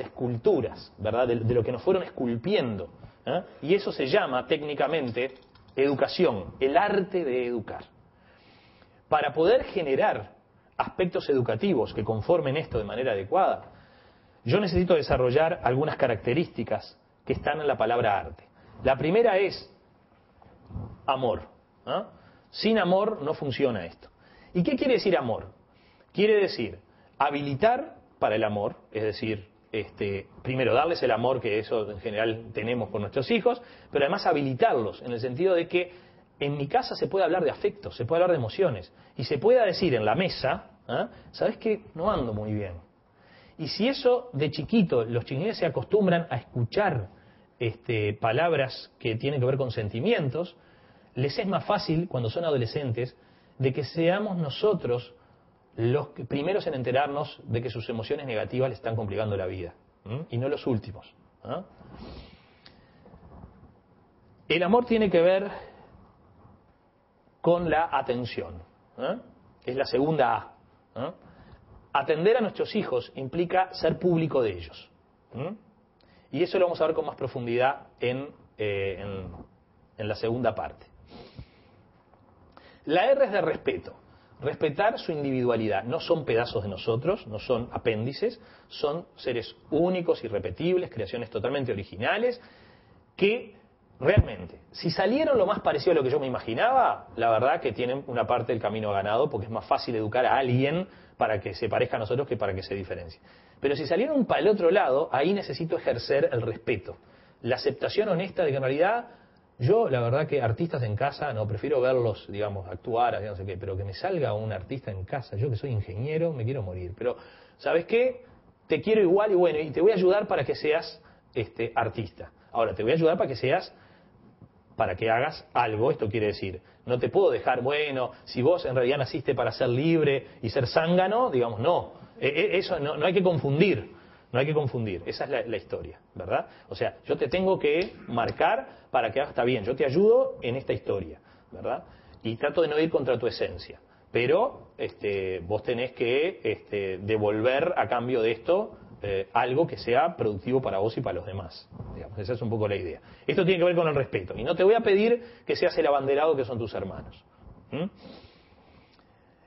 esculturas, ¿verdad? De, lo que nos fueron esculpiendo. ¿eh? Y eso se llama técnicamente educación, el arte de educar. Para poder generar aspectos educativos que conformen esto de manera adecuada, yo necesito desarrollar algunas características que están en la palabra arte. La primera es amor. ¿eh? Sin amor no funciona esto. ¿Y qué quiere decir amor? Quiere decir habilitar para el amor, es decir, este, primero darles el amor que eso en general tenemos por nuestros hijos, pero además habilitarlos en el sentido de que en mi casa se puede hablar de afectos, se puede hablar de emociones y se pueda decir en la mesa, ¿ah? ¿sabes qué? No ando muy bien. Y si eso de chiquito, los chiquillos se acostumbran a escuchar este, palabras que tienen que ver con sentimientos, les es más fácil cuando son adolescentes de que seamos nosotros los primeros en enterarnos de que sus emociones negativas le están complicando la vida, y no los últimos. ¿ah? El amor tiene que ver con la atención. ¿ah? Es la segunda A. ¿ah? Atender a nuestros hijos implica ser público de ellos. Y eso lo vamos a ver con más profundidad en, eh, en la segunda parte. La R es de respeto respetar su individualidad. No son pedazos de nosotros, no son apéndices, son seres únicos, irrepetibles, creaciones totalmente originales, que realmente, si salieron lo más parecido a lo que yo me imaginaba, la verdad que tienen una parte del camino ganado, porque es más fácil educar a alguien para que se parezca a nosotros que para que se diferencie. Pero si salieron para el otro lado, ahí necesito ejercer el respeto, la aceptación honesta de que en realidad yo, la verdad que artistas en casa, no, prefiero verlos, digamos, actuar, no sé qué, pero que me salga un artista en casa, yo que soy ingeniero, me quiero morir. Pero, ¿sabes qué? Te quiero igual y bueno, y te voy a ayudar para que seas este, artista. Ahora, te voy a ayudar para que seas, para que hagas algo, esto quiere decir, no te puedo dejar, bueno, si vos en realidad naciste para ser libre y ser zángano, digamos, no. E, e, eso no, no hay que confundir. No hay que confundir, esa es la, historia, ¿verdad? O sea, yo te tengo que marcar para que, está bien, yo te ayudo en esta historia, ¿verdad? Y trato de no ir contra tu esencia. Pero este, vos tenés que este, devolver a cambio de esto eh, algo que sea productivo para vos y para los demás. Digamos, esa es un poco la idea. Esto tiene que ver con el respeto. Y no te voy a pedir que seas el abanderado que son tus hermanos.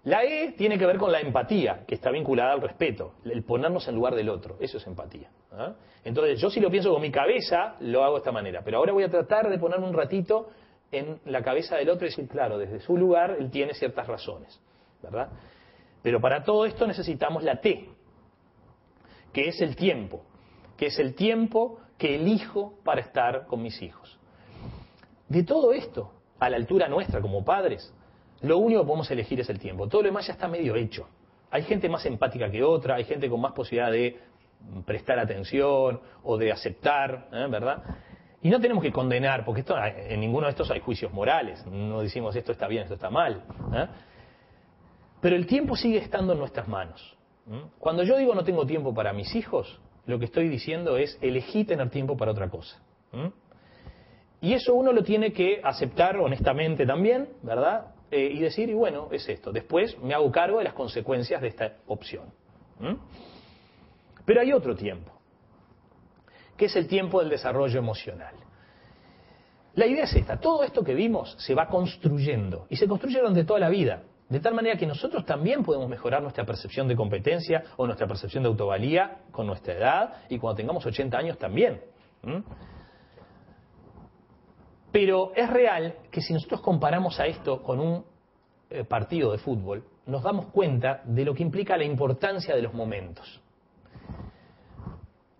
La E tiene que ver con la empatía, que está vinculada al respeto, el ponernos en lugar del otro, eso es empatía. ¿ah? Entonces, yo si lo pienso con mi cabeza, lo hago de esta manera, pero ahora voy a tratar de ponerme un ratito en la cabeza del otro y decir, claro, desde su lugar él tiene ciertas razones, ¿verdad? Pero para todo esto necesitamos la T, que es el tiempo, que es el tiempo que elijo para estar con mis hijos. De todo esto, a la altura nuestra como padres, lo único que podemos elegir es el tiempo. Todo lo demás ya está medio hecho. Hay gente más empática que otra, hay gente con más posibilidad de prestar atención o de aceptar, ¿eh? ¿verdad? Y no tenemos que condenar, porque esto, en ninguno de estos hay juicios morales. No decimos esto está bien, esto está mal. ¿eh? Pero el tiempo sigue estando en nuestras manos. Cuando yo digo no tengo tiempo para mis hijos, lo que estoy diciendo es elegí tener tiempo para otra cosa. Y eso uno lo tiene que aceptar honestamente también, ¿verdad? Eh, y decir, y bueno, es esto. Después me hago cargo de las consecuencias de esta opción. Pero hay otro tiempo, que es el tiempo del desarrollo emocional. La idea es esta, todo esto que vimos se va construyendo y se construye durante toda la vida, de tal manera que nosotros también podemos mejorar nuestra percepción de competencia o nuestra percepción de autovalía con nuestra edad y cuando tengamos 80 años también. Pero es real que si nosotros comparamos a esto con un eh, partido de fútbol, nos damos cuenta de lo que implica la importancia de los momentos.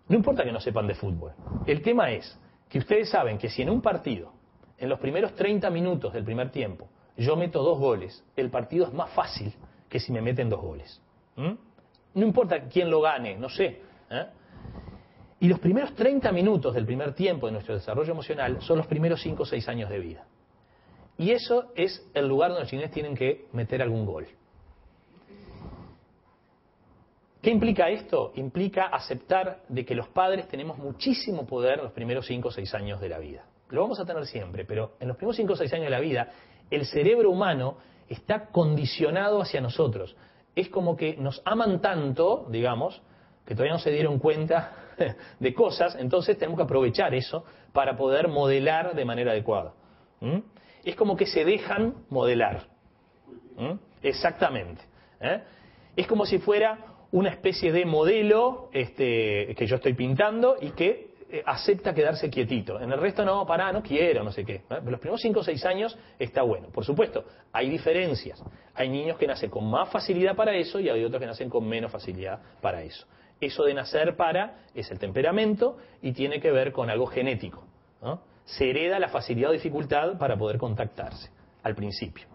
No importa que no sepan de fútbol. El tema es que ustedes saben que si en un partido, en los primeros 30 minutos del primer tiempo, yo meto dos goles, el partido es más fácil que si me meten dos goles. No importa quién lo gane, no sé. ¿eh? Y los primeros 30 minutos del primer tiempo de nuestro desarrollo emocional son los primeros 5 o 6 años de vida. Y eso es el lugar donde los chineses tienen que meter algún gol. ¿Qué implica esto? Implica aceptar de que los padres tenemos muchísimo poder los primeros 5 o 6 años de la vida. Lo vamos a tener siempre, pero en los primeros 5 o 6 años de la vida, el cerebro humano está condicionado hacia nosotros. Es como que nos aman tanto, digamos, que todavía no se dieron cuenta de cosas, entonces tenemos que aprovechar eso para poder modelar de manera adecuada. Es como que se dejan modelar. Exactamente. ¿eh? Es como si fuera una especie de modelo este, que yo estoy pintando y que eh, acepta quedarse quietito. En el resto no, pará, no quiero, no sé qué. ¿eh? Los primeros 5 o 6 años está bueno. Por supuesto, hay diferencias. Hay niños que nacen con más facilidad para eso y hay otros que nacen con menos facilidad para eso. Eso de nacer para es el temperamento y tiene que ver con algo genético. Se hereda la facilidad o dificultad para poder contactarse al principio.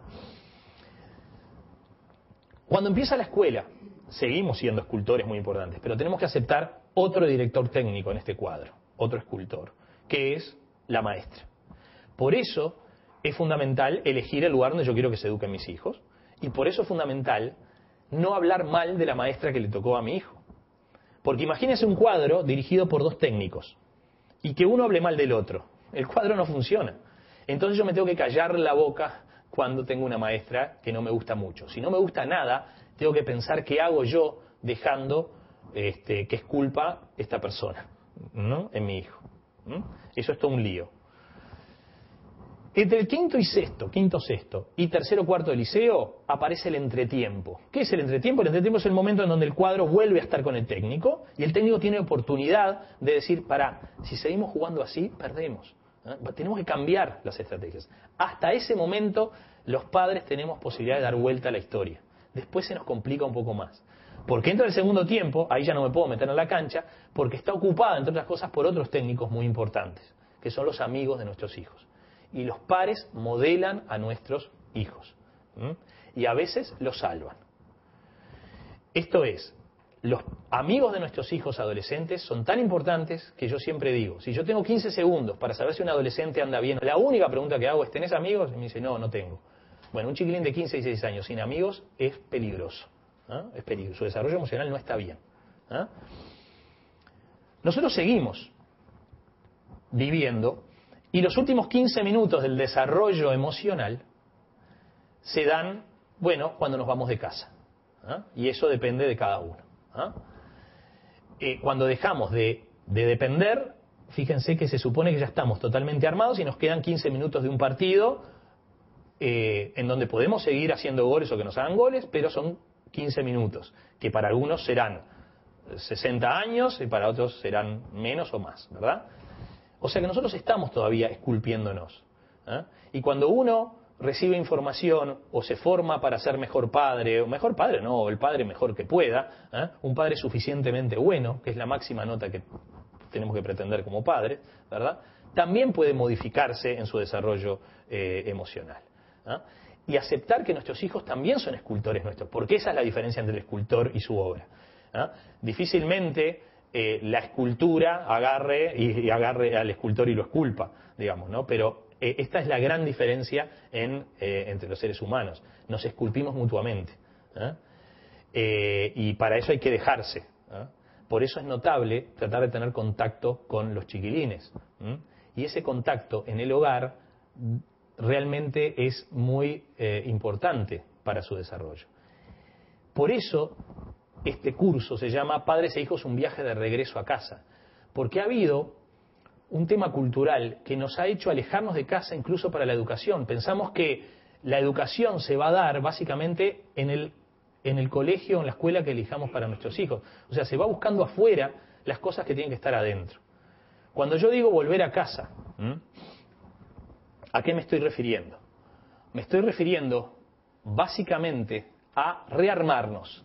Cuando empieza la escuela, seguimos siendo escultores muy importantes, pero tenemos que aceptar otro director técnico en este cuadro, otro escultor, que es la maestra. Por eso es fundamental elegir el lugar donde yo quiero que se eduquen mis hijos, y por eso es fundamental no hablar mal de la maestra que le tocó a mi hijo. Porque imagínense un cuadro dirigido por dos técnicos y que uno hable mal del otro. El cuadro no funciona. Entonces yo me tengo que callar la boca cuando tengo una maestra que no me gusta mucho. Si no me gusta nada, tengo que pensar qué hago yo dejando este, que es culpa esta persona, ¿no? En mi hijo. Eso es todo un lío. Entre el quinto y sexto, quinto, sexto y tercero, cuarto de liceo aparece el entretiempo. ¿Qué es el entretiempo? El entretiempo es el momento en donde el cuadro vuelve a estar con el técnico y el técnico tiene oportunidad de decir, para, si seguimos jugando así, perdemos. Tenemos que cambiar las estrategias. Hasta ese momento los padres tenemos posibilidad de dar vuelta a la historia. Después se nos complica un poco más. Porque entra el segundo tiempo, ahí ya no me puedo meter en la cancha, porque está ocupada, entre otras cosas, por otros técnicos muy importantes, que son los amigos de nuestros hijos y los pares modelan a nuestros hijos. Y a veces los salvan. Esto es, los amigos de nuestros hijos adolescentes son tan importantes que yo siempre digo, si yo tengo 15 segundos para saber si un adolescente anda bien, la única pregunta que hago es, ¿tenés amigos? Y me dice, no, no tengo. Bueno, un chiquilín de 15 y 16 años sin amigos es peligroso. Es peligroso. Su desarrollo emocional no está bien. Nosotros seguimos viviendo y los últimos 15 minutos del desarrollo emocional se dan, bueno, cuando nos vamos de casa. ¿ah? Y eso depende de cada uno. ¿ah? Eh, cuando dejamos de, depender, fíjense que se supone que ya estamos totalmente armados y nos quedan 15 minutos de un partido eh, en donde podemos seguir haciendo goles o que nos hagan goles, pero son 15 minutos, que para algunos serán 60 años y para otros serán menos o más, ¿verdad? O sea que nosotros estamos todavía esculpiéndonos. ¿eh? Y cuando uno recibe información o se forma para ser mejor padre, o mejor padre no, el padre mejor que pueda, ¿eh? un padre suficientemente bueno, que es la máxima nota que tenemos que pretender como padre, ¿verdad? También puede modificarse en su desarrollo eh, emocional. Y aceptar que nuestros hijos también son escultores nuestros, porque esa es la diferencia entre el escultor y su obra. Difícilmente eh, la escultura agarre y, agarre al escultor y lo esculpa, digamos, ¿no? Pero eh, esta es la gran diferencia en, eh, entre los seres humanos. Nos esculpimos mutuamente. y para eso hay que dejarse. Por eso es notable tratar de tener contacto con los chiquilines. Y ese contacto en el hogar realmente es muy importante para su desarrollo. Por eso este curso se llama Padres e Hijos, un viaje de regreso a casa, porque ha habido un tema cultural que nos ha hecho alejarnos de casa incluso para la educación. Pensamos que la educación se va a dar básicamente en el, en el colegio en la escuela que elijamos para nuestros hijos. O sea, se va buscando afuera las cosas que tienen que estar adentro. Cuando yo digo volver a casa, ¿a qué me estoy refiriendo? Me estoy refiriendo básicamente a rearmarnos,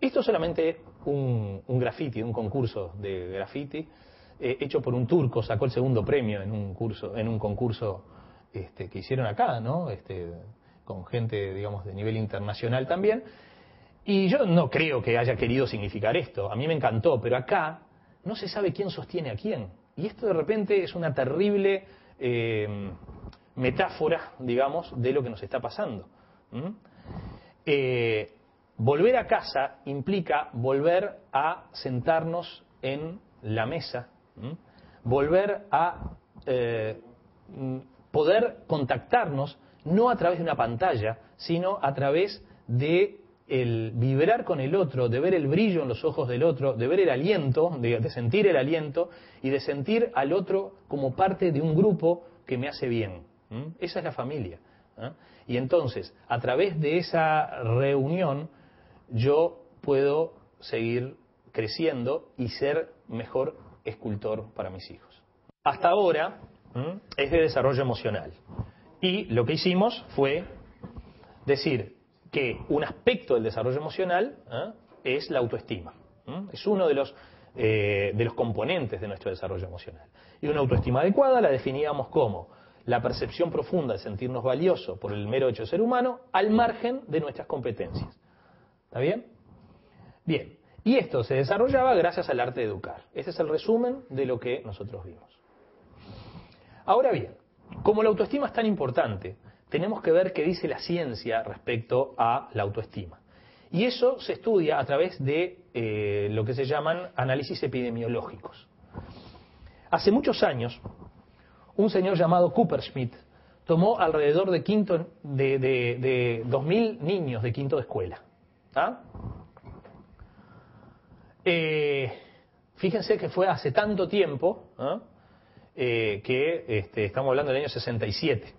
esto es solamente un, un graffiti, un concurso de graffiti eh, hecho por un turco, sacó el segundo premio en un concurso este, que hicieron acá, ¿no? Este, con gente, digamos, de nivel internacional también. Y yo no creo que haya querido significar esto. A mí me encantó, pero acá no se sabe quién sostiene a quién. Y esto de repente es una terrible eh, metáfora, digamos, de lo que nos está pasando. Eh, Volver a casa implica volver a sentarnos en la mesa, volver a eh, poder contactarnos no a través de una pantalla, sino a través de el vibrar con el otro, de ver el brillo en los ojos del otro, de ver el aliento, de, sentir el aliento y de sentir al otro como parte de un grupo que me hace bien. Esa es la familia. Y entonces, a través de esa reunión, yo puedo seguir creciendo y ser mejor escultor para mis hijos. Hasta ahora es de desarrollo emocional. Y lo que hicimos fue decir, que un aspecto del desarrollo emocional es la autoestima. Es uno de los, eh, de los componentes de nuestro desarrollo emocional. Y una autoestima adecuada la definíamos como la percepción profunda de sentirnos valiosos por el mero hecho de ser humano al margen de nuestras competencias. ¿Está bien? Bien. Y esto se desarrollaba gracias al arte de educar. Ese es el resumen de lo que nosotros vimos. Ahora bien, como la autoestima es tan importante, tenemos que ver qué dice la ciencia respecto a la autoestima. Y eso se estudia a través de eh, lo que se llaman análisis epidemiológicos. Hace muchos años, un señor llamado Cooper Schmidt tomó alrededor de, quinto, de, de, 2.000 niños de quinto de escuela. Eh, fíjense que fue hace tanto tiempo ¿ah? eh, que este, estamos hablando del año 67.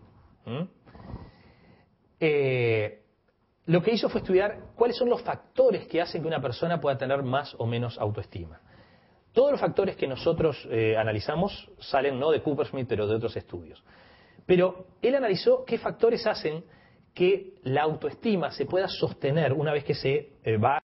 Eh, lo que hizo fue estudiar cuáles son los factores que hacen que una persona pueda tener más o menos autoestima. Todos los factores que nosotros analizamos salen no de Coopersmith, pero de otros estudios. Pero él analizó qué factores hacen que la autoestima se pueda sostener una vez que se eh, va